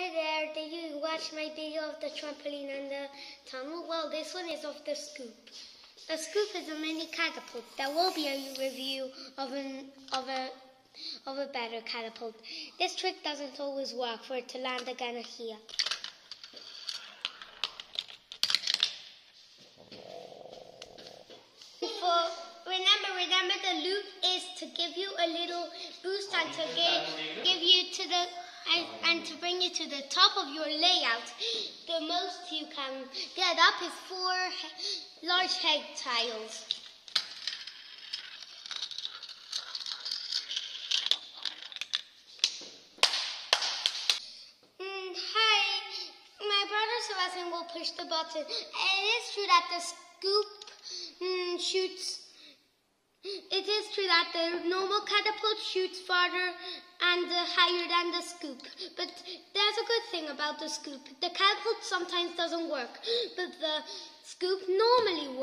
Hi there, did you watch my video of the trampoline and the tunnel? Well, this one is of the scoop. The scoop is a mini catapult. There will be a review of an of a of a better catapult. This trick doesn't always work for it to land again here. Remember, remember the loop is to give you a little boost and to give, give you to the and, and to bring you to the top of your layout. The most you can get up is four large head tiles. Mm, hi, my brother Sebastian will push the button. It is true that the scoop mm, shoots. It is true that the normal catapult shoots farther and uh, higher than the scoop. But there's a good thing about the scoop. The catapult sometimes doesn't work, but the scoop normally